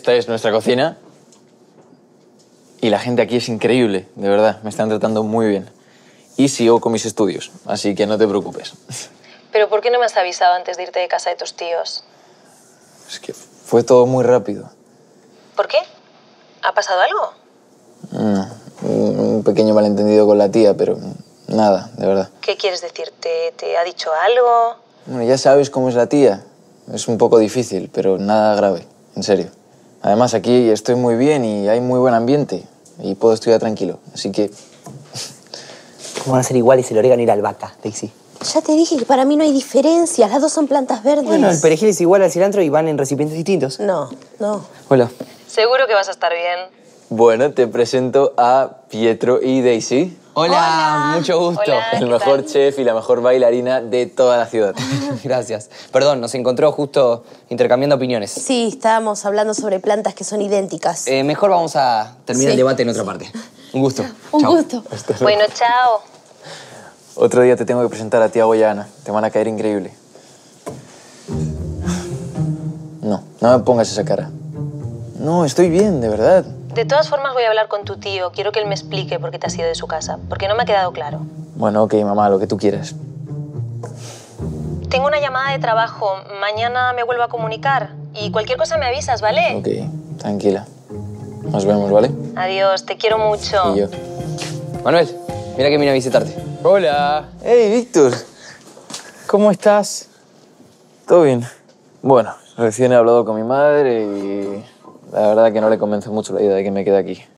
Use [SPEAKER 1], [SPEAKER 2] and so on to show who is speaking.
[SPEAKER 1] Esta es nuestra cocina. Y la gente aquí es increíble, de verdad. Me están tratando muy bien. Y sigo con mis estudios, así que no te preocupes.
[SPEAKER 2] ¿Pero por qué no me has avisado antes de irte de casa de tus tíos?
[SPEAKER 1] Es que fue todo muy rápido.
[SPEAKER 2] ¿Por qué? ¿Ha pasado algo?
[SPEAKER 1] No, un un pequeño malentendido con la tía, pero nada, de verdad.
[SPEAKER 2] ¿Qué quieres decir? ¿Te, te ha dicho algo?
[SPEAKER 1] Bueno, ya sabes cómo es la tía. Es un poco difícil, pero nada grave, en serio. Además, aquí estoy muy bien y hay muy buen ambiente. Y puedo estudiar tranquilo. Así que
[SPEAKER 3] ¿Cómo van a ser iguales el orégano y la albahaca, Daisy?
[SPEAKER 4] Ya te dije que para mí no hay diferencias. Las dos son plantas verdes.
[SPEAKER 3] Bueno, el perejil es igual al cilantro y van en recipientes distintos.
[SPEAKER 4] No, no.
[SPEAKER 1] Hola.
[SPEAKER 2] Seguro que vas a estar bien.
[SPEAKER 1] Bueno, te presento a Pietro y Daisy.
[SPEAKER 3] Hola, mucho gusto.
[SPEAKER 2] Hola.
[SPEAKER 1] El
[SPEAKER 2] ¿qué
[SPEAKER 1] mejor
[SPEAKER 2] tal?
[SPEAKER 1] chef y la mejor bailarina de toda la ciudad.
[SPEAKER 3] Gracias. Perdón, nos encontró justo intercambiando opiniones.
[SPEAKER 4] Sí, estábamos hablando sobre plantas que son idénticas.
[SPEAKER 3] Eh, mejor vamos a terminar
[SPEAKER 4] Sí.
[SPEAKER 3] el debate en otra parte. Un gusto.
[SPEAKER 4] Un
[SPEAKER 3] Chao.
[SPEAKER 4] gusto.
[SPEAKER 2] Bueno, chao.
[SPEAKER 1] Otro día te tengo que presentar a Tiago y a Ana. Te van a caer increíble. No, no me pongas esa cara. No, estoy bien, de verdad.
[SPEAKER 2] De todas formas voy a hablar con tu tío. Quiero que él me explique por qué te has ido de su casa. Porque no me ha quedado claro.
[SPEAKER 1] Bueno, ok, mamá, lo que tú quieras.
[SPEAKER 2] Tengo una llamada de trabajo. Mañana me vuelvo a comunicar. Y cualquier cosa me avisas, ¿vale?
[SPEAKER 1] Ok, tranquila. Nos vemos, ¿vale?
[SPEAKER 2] Adiós, te quiero mucho.
[SPEAKER 1] Y yo.
[SPEAKER 3] Manuel, mira que vine a visitarte.
[SPEAKER 5] Hola,
[SPEAKER 1] ¡Hey, Víctor!
[SPEAKER 5] ¿cómo estás?
[SPEAKER 1] ¿Todo bien? Bueno, recién he hablado con mi madre y la verdad que no le convence mucho la idea de que me quede aquí.